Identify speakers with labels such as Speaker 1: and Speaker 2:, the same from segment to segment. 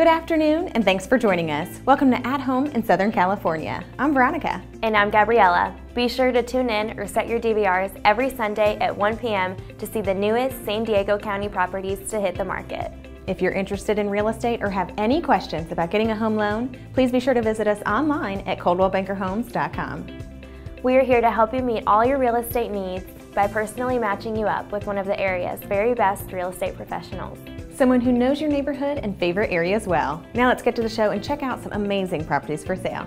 Speaker 1: Good afternoon, and thanks for joining us. Welcome to At Home in Southern California. I'm Veronica.
Speaker 2: And I'm Gabriella. Be sure to tune in or set your DVRs every Sunday at 1 p.m. to see the newest San Diego County properties to hit the market.
Speaker 1: If you're interested in real estate or have any questions about getting a home loan, please be sure to visit us online at coldwellbankerhomes.com.
Speaker 2: We are here to help you meet all your real estate needs by personally matching you up with one of the area's very best real estate professionals
Speaker 1: someone who knows your neighborhood and favorite areas well. Now let's get to the show and check out some amazing properties for sale.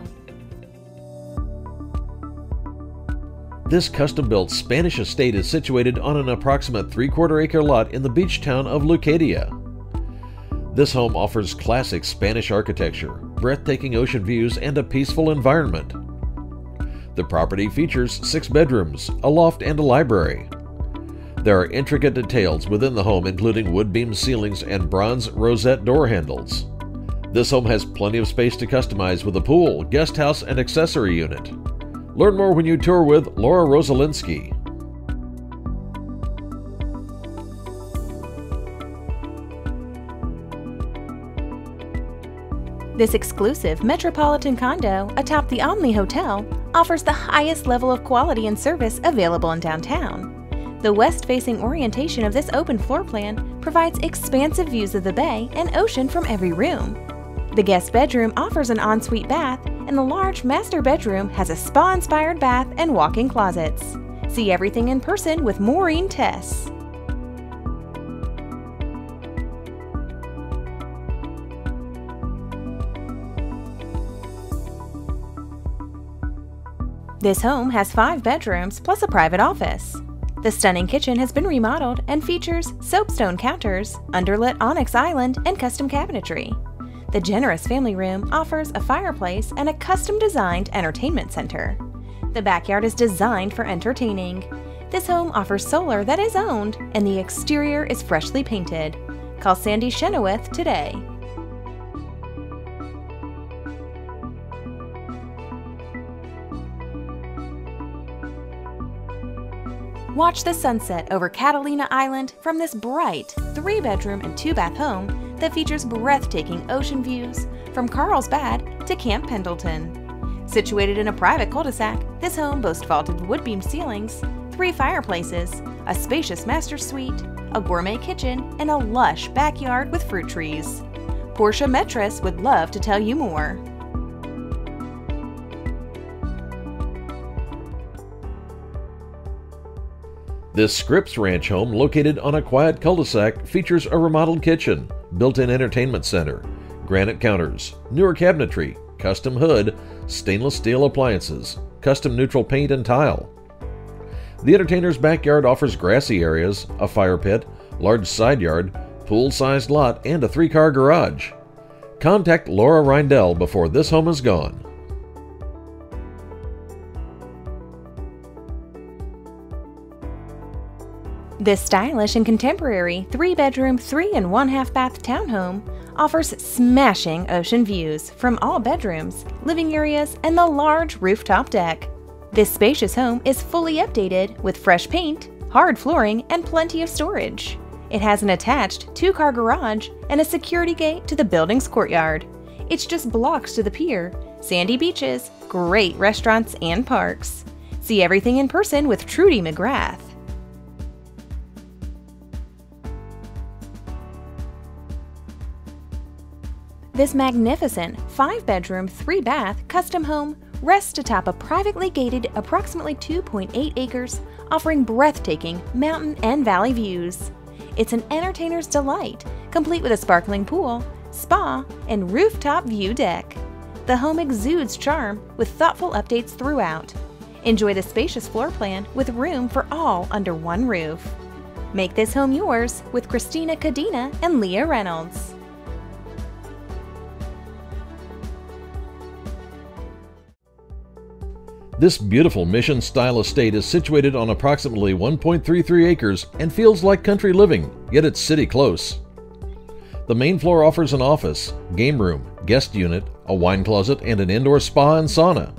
Speaker 3: This custom-built Spanish estate is situated on an approximate three-quarter acre lot in the beach town of Leucadia. This home offers classic Spanish architecture, breathtaking ocean views, and a peaceful environment. The property features six bedrooms, a loft, and a library. There are intricate details within the home, including wood beam ceilings and bronze rosette door handles. This home has plenty of space to customize with a pool, guest house, and accessory unit. Learn more when you tour with Laura Rosalinsky.
Speaker 1: This exclusive metropolitan condo atop the Omni Hotel offers the highest level of quality and service available in downtown. The west-facing orientation of this open floor plan provides expansive views of the bay and ocean from every room. The guest bedroom offers an ensuite bath, and the large master bedroom has a spa-inspired bath and walk-in closets. See everything in person with Maureen Tess. This home has five bedrooms plus a private office. The stunning kitchen has been remodeled and features soapstone counters, underlit onyx island, and custom cabinetry. The generous family room offers a fireplace and a custom designed entertainment center. The backyard is designed for entertaining. This home offers solar that is owned, and the exterior is freshly painted. Call Sandy Chenoweth today. Watch the sunset over Catalina Island from this bright three bedroom and two bath home that features breathtaking ocean views from Carlsbad to Camp Pendleton. Situated in a private cul de sac, this home boasts vaulted wood beam ceilings, three fireplaces, a spacious master suite, a gourmet kitchen, and a lush backyard with fruit trees. Portia Metris would love to tell you more.
Speaker 3: This Scripps Ranch home, located on a quiet cul-de-sac, features a remodeled kitchen, built-in entertainment center, granite counters, newer cabinetry, custom hood, stainless steel appliances, custom neutral paint and tile. The entertainer's backyard offers grassy areas, a fire pit, large side yard, pool-sized lot, and a three-car garage. Contact Laura Reindell before this home is gone.
Speaker 1: This stylish and contemporary three bedroom, three and one half bath townhome offers smashing ocean views from all bedrooms, living areas, and the large rooftop deck. This spacious home is fully updated with fresh paint, hard flooring, and plenty of storage. It has an attached two car garage and a security gate to the building's courtyard. It's just blocks to the pier, sandy beaches, great restaurants, and parks. See everything in person with Trudy McGrath. This magnificent five bedroom, three bath custom home rests atop a privately gated approximately 2.8 acres, offering breathtaking mountain and valley views. It's an entertainer's delight, complete with a sparkling pool, spa, and rooftop view deck. The home exudes charm with thoughtful updates throughout. Enjoy the spacious floor plan with room for all under one roof. Make this home yours with Christina Cadena and Leah Reynolds.
Speaker 3: This beautiful mission style estate is situated on approximately 1.33 acres and feels like country living, yet it's city close. The main floor offers an office, game room, guest unit, a wine closet, and an indoor spa and sauna.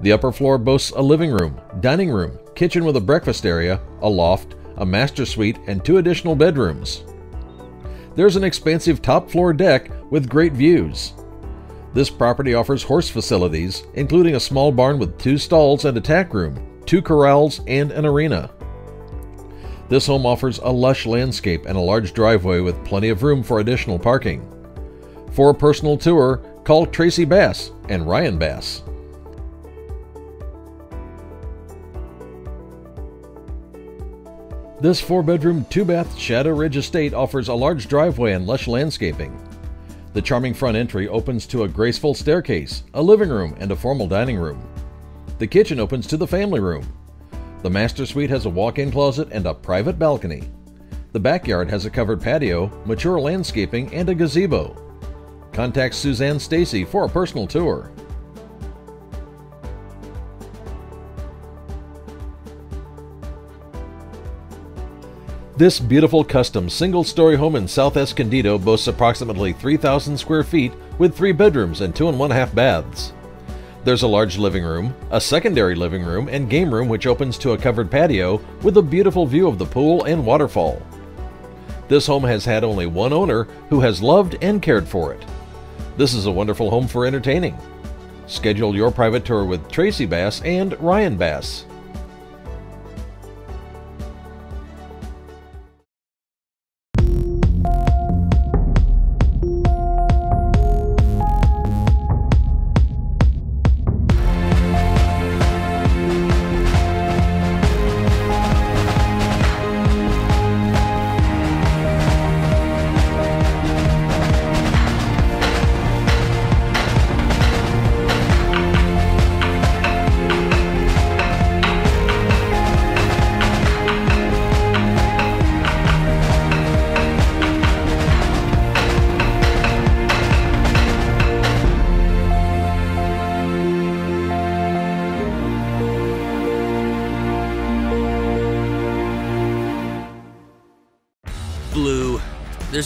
Speaker 3: The upper floor boasts a living room, dining room, kitchen with a breakfast area, a loft, a master suite, and two additional bedrooms. there's an expansive top floor deck with great views. This property offers horse facilities, including a small barn with two stalls and a tack room, two corrals, and an arena. This home offers a lush landscape and a large driveway with plenty of room for additional parking. For a personal tour, call Tracy Bass and Ryan Bass. This four bedroom, two bath Shadow Ridge estate offers a large driveway and lush landscaping. The charming front entry opens to a graceful staircase, a living room, and a formal dining room. The kitchen opens to the family room. The master suite has a walk in closet and a private balcony. The backyard has a covered patio, mature landscaping, and a gazebo. Contact Suzanne Stacy for a personal tour. This beautiful custom single story home in South Escondido boasts approximately 3,000 square feet with three bedrooms and two and one half baths. There's a large living room, a secondary living room, and game room which opens to a covered patio with a beautiful view of the pool and waterfall. This home has had only one owner who has loved and cared for it. This is a wonderful home for entertaining. Schedule your private tour with Tracy Bass and Ryan Bass.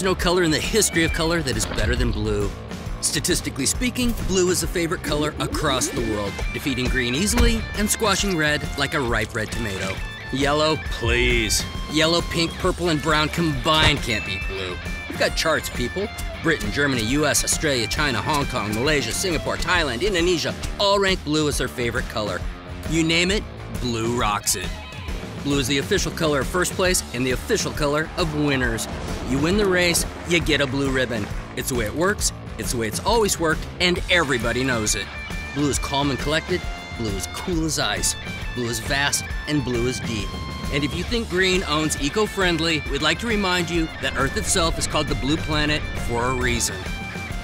Speaker 4: No color in the history of color that is better than blue. Statistically speaking, blue is the favorite color across the world, defeating green easily and squashing red like a ripe red tomato. Yellow, please. Yellow, pink, purple, and brown combined can't beat blue. We've got charts, people. Britain, Germany, US, Australia, China, Hong Kong, Malaysia, Singapore, Thailand, Indonesia all rank blue as their favorite color. You name it, blue rocks it. Blue is the official color of first place and the official color of winners. You win the race, you get a blue ribbon. It's the way it works, it's the way it's always worked, and everybody knows it. Blue is calm and collected, blue is cool as ice, blue is vast, and blue is deep. And if you think green owns eco friendly, we'd like to remind you that Earth itself is called the blue planet for a reason.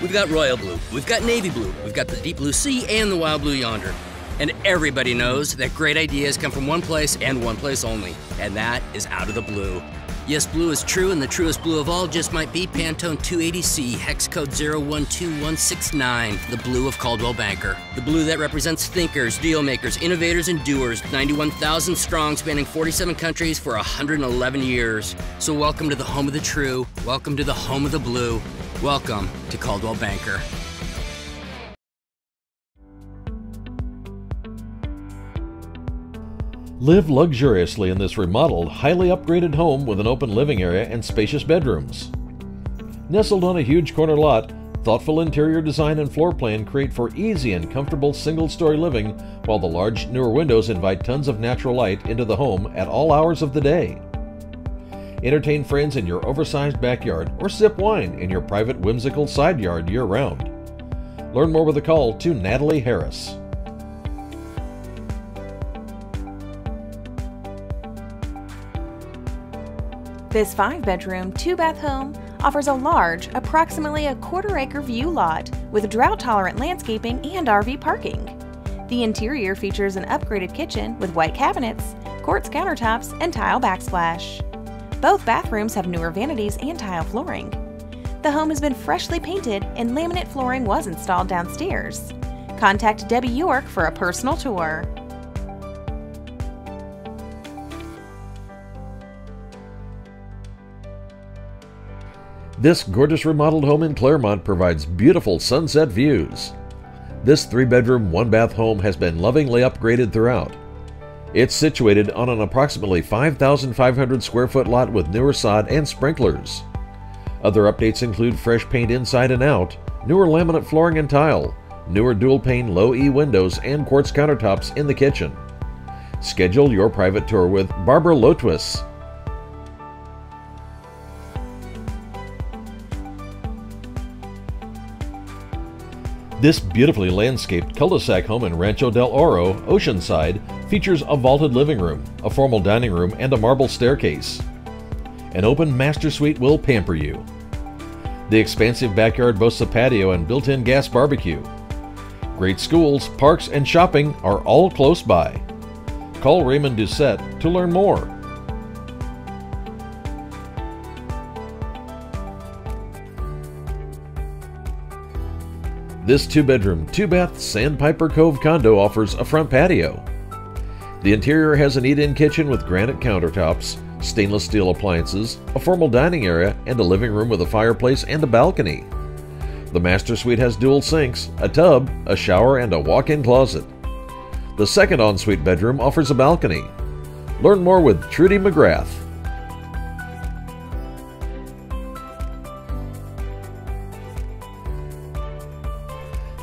Speaker 4: We've got royal blue, we've got navy blue, we've got the deep blue sea, and the wild blue yonder. And everybody knows that great ideas come from one place and one place only, and that is out of the blue. Yes, blue is true, and the truest blue of all just might be Pantone 280C, hex code 012169, the blue of Coldwell Banker. The blue that represents thinkers, deal makers, innovators, and doers, 91,000 strong, spanning 47 countries for 111 years. So, welcome to the home of the true, welcome to the home of the blue, welcome to Coldwell Banker.
Speaker 3: Live luxuriously in this remodeled, highly upgraded home with an open living area and spacious bedrooms. Nestled on a huge corner lot, thoughtful interior design and floor plan create for easy and comfortable single story living, while the large, newer windows invite tons of natural light into the home at all hours of the day. Entertain friends in your oversized backyard or sip wine in your private, whimsical side yard year round. Learn more with a call to Natalie Harris.
Speaker 1: This five bedroom, two bath home offers a large, approximately a quarter acre view lot with drought tolerant landscaping and RV parking. The interior features an upgraded kitchen with white cabinets, quartz countertops, and tile backsplash. Both bathrooms have newer vanities and tile flooring. The home has been freshly painted and laminate flooring was installed downstairs. Contact Debbie York for a personal tour.
Speaker 3: This gorgeous remodeled home in Clairemont provides beautiful sunset views. This three bedroom, one bath home has been lovingly upgraded throughout. It's situated on an approximately 5,500 square foot lot with newer sod and sprinklers. Other updates include fresh paint inside and out, newer laminate flooring and tile, newer dual pane low E windows, and quartz countertops in the kitchen. Schedule your private tour with Barbara Lotwis. This beautifully landscaped cul-de-sac home in Rancho del Oro, Oceanside, features a vaulted living room, a formal dining room, and a marble staircase. An open master suite will pamper you. The expansive backyard boasts a patio and built-in gas barbecue. Great schools, parks, and shopping are all close by. Call Raymond Doucette to learn more. This two bedroom, two bath Sandpiper Cove condo offers a front patio. The interior has an eat in kitchen with granite countertops, stainless steel appliances, a formal dining area, and a living room with a fireplace and a balcony. The master suite has dual sinks, a tub, a shower, and a walk in closet. The second ensuite bedroom offers a balcony. Learn more with Trudy McGrath.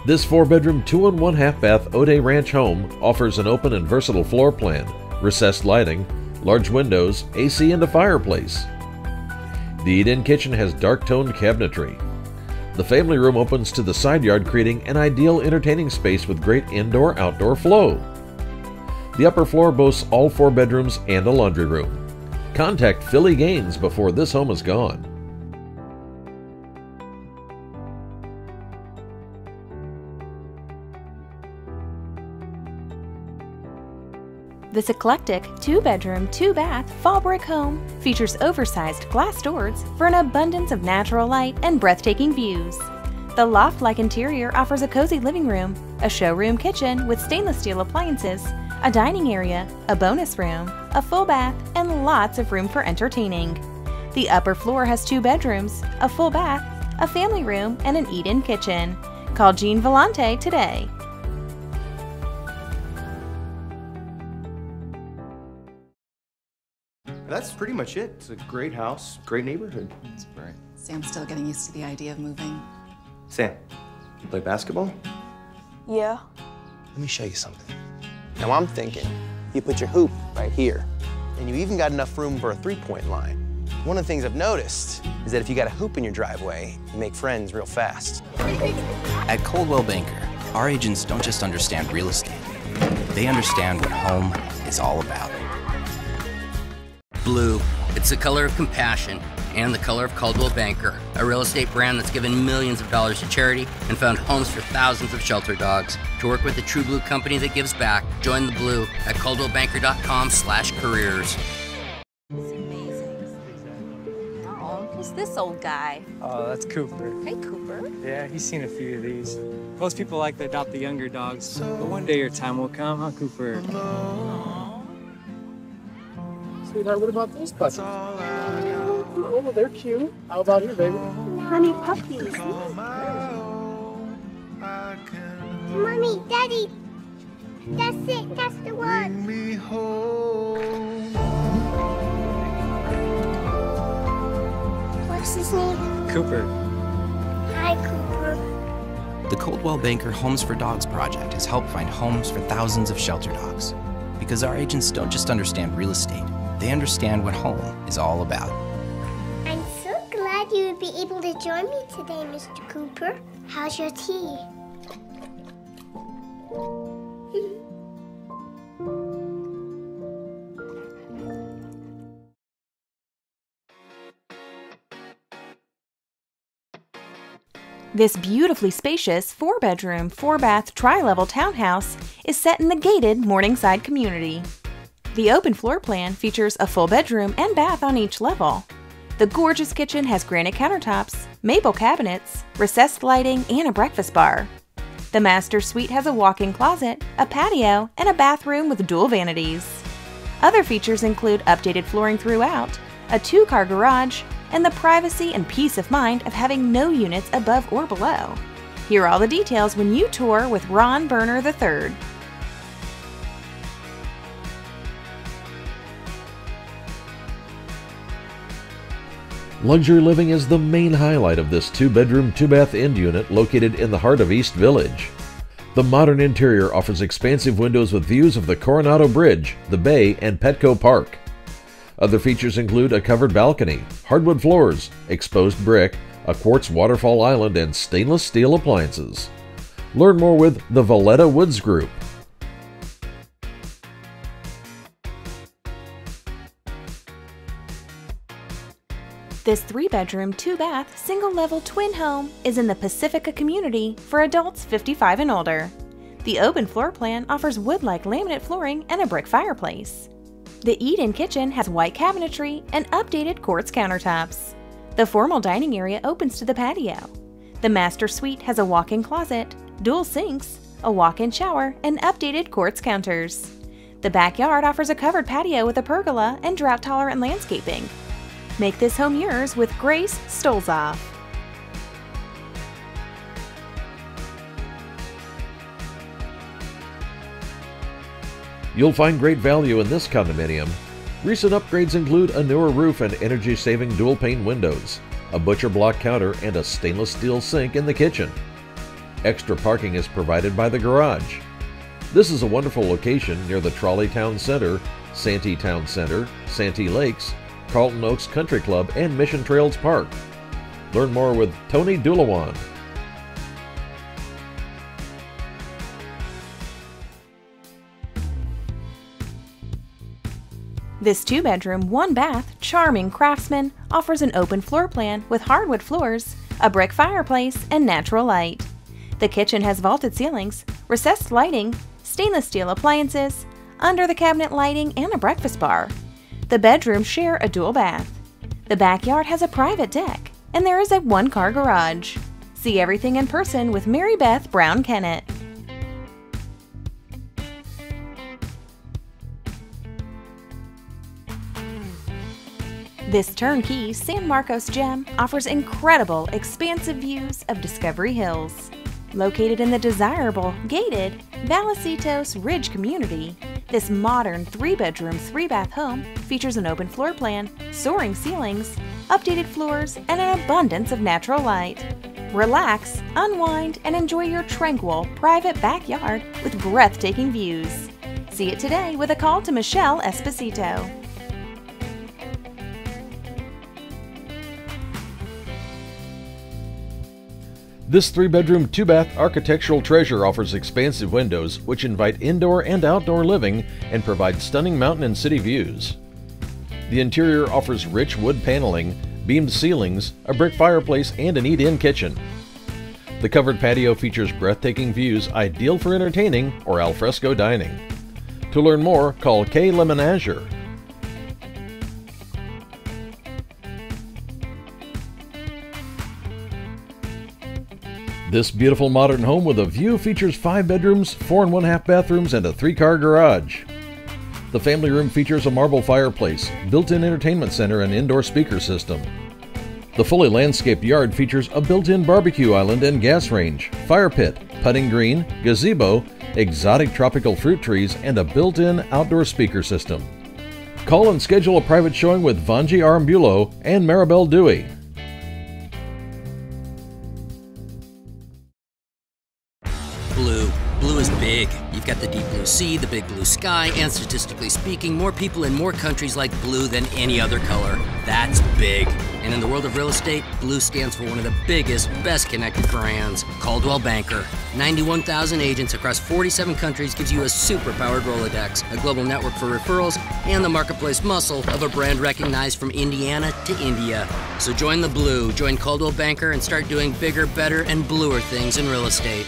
Speaker 3: This four bedroom, two and one half bath O'Day Ranch home offers an open and versatile floor plan, recessed lighting, large windows, AC, and a fireplace. The eat in kitchen has dark toned cabinetry. The family room opens to the side yard, creating an ideal entertaining space with great indoor outdoor flow. The upper floor boasts all four bedrooms and a laundry room. Contact Philly Gaines before this home is gone.
Speaker 1: This eclectic two bedroom, two bath fall brick home features oversized glass doors for an abundance of natural light and breathtaking views. The loft like interior offers a cozy living room, a showroom kitchen with stainless steel appliances, a dining area, a bonus room, a full bath, and lots of room for entertaining. The upper floor has two bedrooms, a full bath, a family room, and an eat in kitchen. Call Jean Vellante today
Speaker 5: That's pretty much it. It's a great house, great neighborhood.
Speaker 6: That's great. Sam's still getting used to the idea of moving.
Speaker 5: Sam, you play basketball?
Speaker 7: Yeah.
Speaker 8: Let me show you something. Now I'm thinking you put your hoop right here, and you even got enough room for a three-point line. One of the things I've noticed is that if you got a hoop in your driveway, you make friends real fast.
Speaker 9: At Coldwell Banker, our agents don't just understand real estate. They understand what home is all about.
Speaker 4: Blue. It's the color of compassion and the color of Coldwell Banker, a real estate brand that's given millions of dollars to charity and found homes for thousands of shelter dogs. To work with a true blue company that gives back, join the blue at coldwellbanker.com slash careers.
Speaker 7: It's amazing. Oh, who's this old guy?
Speaker 10: Oh, that's Cooper.
Speaker 7: Hey, Cooper.
Speaker 10: Yeah, he's seen a few of these. Most people like to adopt the younger dogs, but one day your time will come, huh, Cooper? Sweetheart, what about these puppies? Oh, they're cute. How about here, baby?
Speaker 11: Honey puppies. Mommy, Daddy. That's it. That's the one. me home. What's his name?
Speaker 10: Cooper.
Speaker 11: Hi, Cooper.
Speaker 9: The Coldwell Banker Homes for Dogs project has helped find homes for thousands of shelter dogs. Because our agents don't just understand real estate, they understand what home is all about.
Speaker 11: I'm so glad you would be able to join me today, Mr. Cooper. How's your tea?
Speaker 1: This beautifully spacious four bedroom, four bath, tri level townhouse is set in the gated Morningside community. The open floor plan features a full bedroom and bath on each level. The gorgeous kitchen has granite countertops, maple cabinets, recessed lighting, and a breakfast bar. The master suite has a walk in closet, a patio, and a bathroom with dual vanities. Other features include updated flooring throughout, a two car garage, and the privacy and peace of mind of having no units above or below. Hear all the details when you tour with Ron Berner III.
Speaker 3: Luxury living is the main highlight of this two bedroom, two bath end unit located in the heart of East Village. The modern interior offers expansive windows with views of the Coronado Bridge, the bay, and Petco Park. Other features include a covered balcony, hardwood floors, exposed brick, a quartz waterfall island, and stainless steel appliances. Learn more with the Valletta Woods Group.
Speaker 1: This three bedroom, two bath, single level twin home is in the Pacifica community for adults 55 and older. The open floor plan offers wood like laminate flooring and a brick fireplace. The eat in kitchen has white cabinetry and updated quartz countertops. The formal dining area opens to the patio. The master suite has a walk in closet, dual sinks, a walk in shower, and updated quartz counters. The backyard offers a covered patio with a pergola and drought tolerant landscaping. Make this home yours with Grace Stolzoff.
Speaker 3: You'll find great value in this condominium. Recent upgrades include a newer roof and energy saving dual pane windows, a butcher block counter, and a stainless steel sink in the kitchen. Extra parking is provided by the garage. This is a wonderful location near the Trolley Town Center, Santee Town Center, Santee Lakes, Carlton Oaks Country Club, and Mission Trails Park. Learn more with Tony Dulawan.
Speaker 1: This two bedroom, one bath, charming craftsman offers an open floor plan with hardwood floors, a brick fireplace, and natural light. The kitchen has vaulted ceilings, recessed lighting, stainless steel appliances, under the cabinet lighting, and a breakfast bar. The bedrooms share a dual bath. The backyard has a private deck, and there is a one car garage. See everything in person with Mary Beth Brown Kennett. This turnkey San Marcos gem offers incredible, expansive views of Discovery Hills. Located in the desirable, gated Vallecito Ridge community, this modern three bedroom, three bath home features an open floor plan, soaring ceilings, updated floors, and an abundance of natural light. Relax, unwind, and enjoy your tranquil, private backyard with breathtaking views. See it today with a call to Michelle Esposito.
Speaker 3: This three bedroom, two bath architectural treasure offers expansive windows which invite indoor and outdoor living and provide stunning mountain and city views. The interior offers rich wood paneling, beamed ceilings, a brick fireplace, and an eat in kitchen. The covered patio features breathtaking views ideal for entertaining or alfresco dining. To learn more, call Kay Lemonager This beautiful modern home with a view features five bedrooms, four and one half bathrooms, and a three car garage. The family room features a marble fireplace, built in entertainment center, and indoor speaker system. The fully landscaped yard features a built in barbecue island and gas range, fire pit, putting green, gazebo, exotic tropical fruit trees, and a built in outdoor speaker system. Call and schedule a private showing with Vanji Arambulo and Maribel Dewey.
Speaker 4: Sky, and statistically speaking, more people in more countries like blue than any other color. That's big. And in the world of real estate, blue stands for one of the biggest, best connected brands, Coldwell Banker. 91,000 agents across 47 countries gives you a super powered Rolodex, a global network for referrals, and the marketplace muscle of a brand recognized from Indiana to India. So join the blue, join Coldwell Banker, and start doing bigger, better, and bluer things in real estate.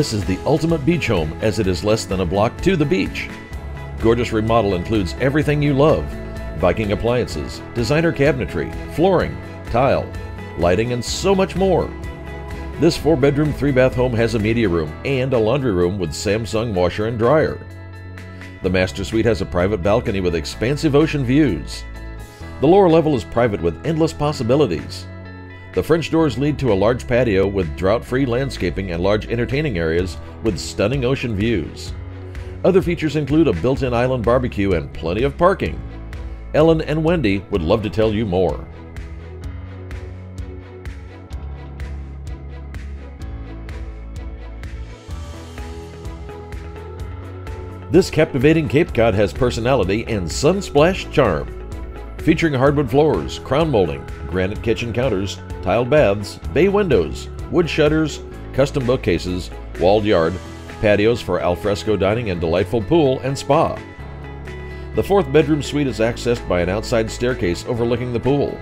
Speaker 3: This is the ultimate beach home as it is less than a block to the beach. Gorgeous remodel includes everything you love Viking appliances, designer cabinetry, flooring, tile, lighting, and so much more. This four bedroom, three bath home has a media room and a laundry room with Samsung washer and dryer. The master suite has a private balcony with expansive ocean views. The lower level is private with endless possibilities. The French doors lead to a large patio with drought free landscaping and large entertaining areas with stunning ocean views. Other features include a built in island barbecue and plenty of parking. Ellen and Wendy would love to tell you more. This captivating Cape Cod has personality and sunsplash charm. Featuring hardwood floors, crown molding, granite kitchen counters, tiled baths, bay windows, wood shutters, custom bookcases, walled yard, patios for alfresco dining and delightful pool and spa. The fourth bedroom suite is accessed by an outside staircase overlooking the pool.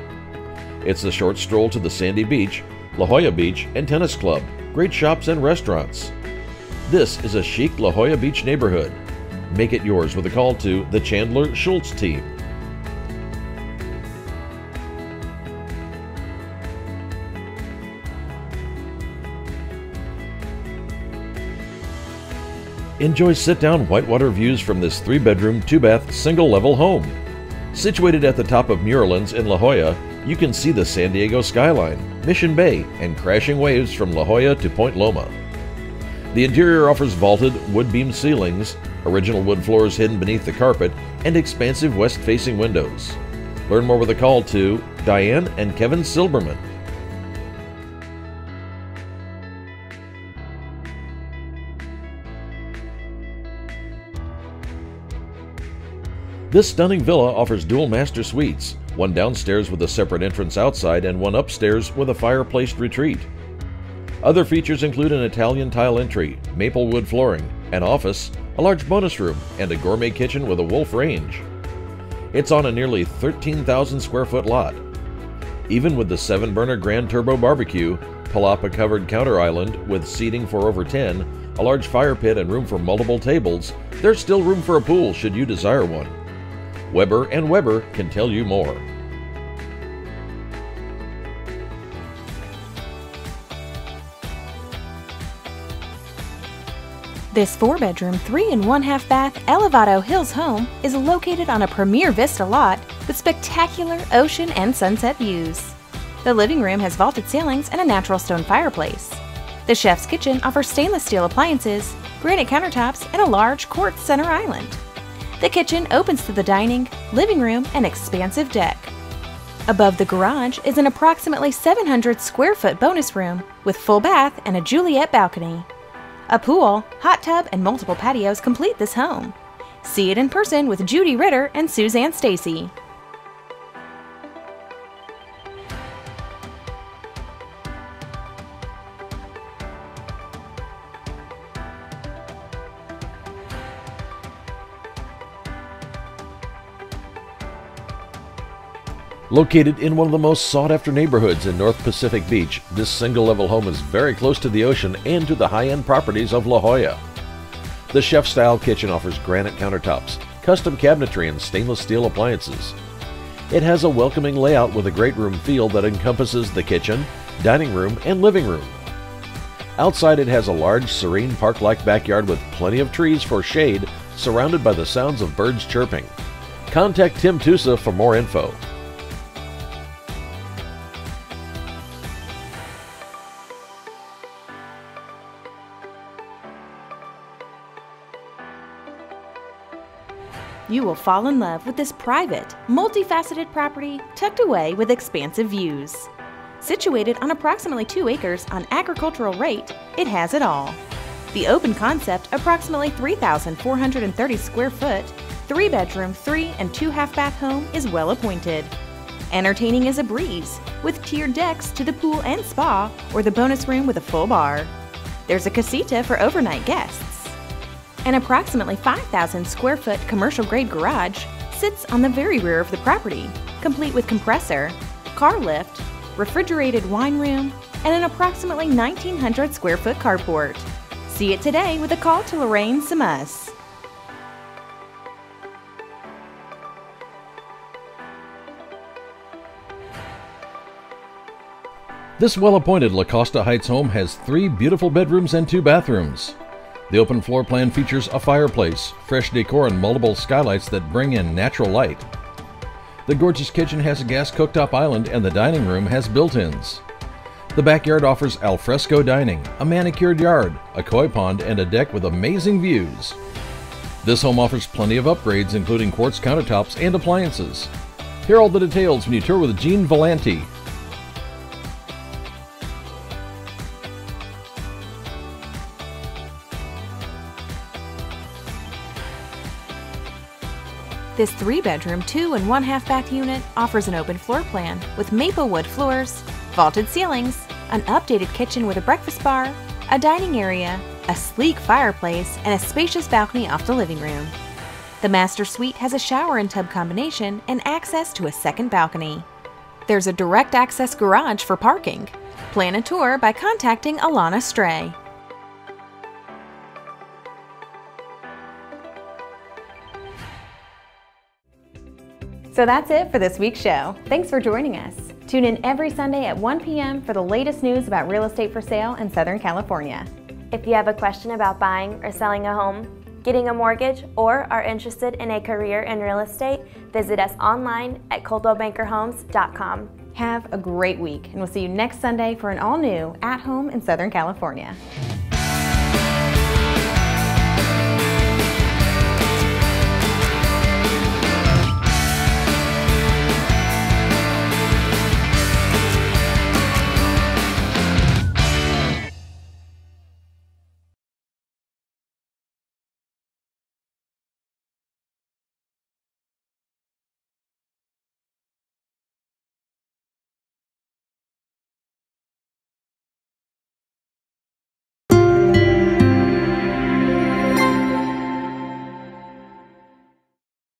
Speaker 3: It's a short stroll to the sandy beach, La Jolla Beach, and tennis club, great shops and restaurants. This is a chic La Jolla Beach neighborhood. Make it yours with a call to the Chandler Schultz team. Enjoy sit down whitewater views from this three bedroom, two bath, single level home. Situated at the top of Muirlands in La Jolla, you can see the San Diego skyline, Mission Bay, and crashing waves from La Jolla to Point Loma. The interior offers vaulted wood beam ceilings, original wood floors hidden beneath the carpet, and expansive west facing windows. Learn more with a call to Diane and Kevin Silberman. This stunning villa offers dual master suites, one downstairs with a separate entrance outside and one upstairs with a fireplace retreat. Other features include an Italian tile entry, maple wood flooring, an office, a large bonus room, and a gourmet kitchen with a wolf range. It's on a nearly 13,000 square foot lot. Even with the 7 burner Grand Turbo barbecue, palapa covered counter island with seating for over 10, a large fire pit, and room for multiple tables, there's still room for a pool should you desire one. Weber and Weber can tell you more.
Speaker 1: This four bedroom, three and one half bath Elevado Hills home is located on a premier vista lot with spectacular ocean and sunset views. The living room has vaulted ceilings and a natural stone fireplace. The chef's kitchen offers stainless steel appliances, granite countertops, and a large quartz center island. The kitchen opens to the dining, living room, and expansive deck. Above the garage is an approximately 700 square foot bonus room with full bath and a Juliet balcony. A pool, hot tub, and multiple patios complete this home. See it in person with Judy Ritter and Suzanne Stacy.
Speaker 3: Located in one of the most sought after neighborhoods in North Pacific Beach, this single level home is very close to the ocean and to the high end properties of La Jolla. The chef style kitchen offers granite countertops, custom cabinetry, and stainless steel appliances. It has a welcoming layout with a great room feel that encompasses the kitchen, dining room, and living room. Outside, it has a large, serene park like backyard with plenty of trees for shade, surrounded by the sounds of birds chirping. Contact Tim Tusa for more info.
Speaker 1: You will fall in love with this private, multifaceted property tucked away with expansive views. Situated on approximately 2 acres on agricultural rate, it has it all. The open concept, approximately 3,430 square foot, 3 bedroom, 3 and 2 half bath home is well appointed. Entertaining is a breeze, with tiered decks to the pool and spa or the bonus room with a full bar. There's a casita for overnight guests. An approximately 5,000 square foot commercial grade garage sits on the very rear of the property, complete with compressor, car lift, refrigerated wine room, and an approximately 1,900 square foot carport. See it today with a call to Lorraine Samus.
Speaker 3: This well appointed La Costa Heights home has three beautiful bedrooms and two bathrooms. The open floor plan features a fireplace, fresh decor, and multiple skylights that bring in natural light. The gorgeous kitchen has a gas cooktop island, and the dining room has built ins. The backyard offers alfresco dining, a manicured yard, a koi pond, and a deck with amazing views. This home offers plenty of upgrades, including quartz countertops and appliances. Hear all the details when you tour with Gene Volanti,
Speaker 1: This three bedroom, two and one half bath unit offers an open floor plan with maple wood floors, vaulted ceilings, an updated kitchen with a breakfast bar, a dining area, a sleek fireplace, and a spacious balcony off the living room. The master suite has a shower and tub combination and access to a second balcony. There's a direct access garage for parking. Plan a tour by contacting Alana Stray. So that's it for this week's show. Thanks for joining us. Tune in every Sunday at 1 p.m. for the latest news about real estate for sale in Southern California.
Speaker 2: If you have a question about buying or selling a home, getting a mortgage, or are interested in a career in real estate, visit us online at coldwellbankerhomes.com.
Speaker 1: Have a great week, and we'll see you next Sunday for an all new At Home in Southern California.